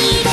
色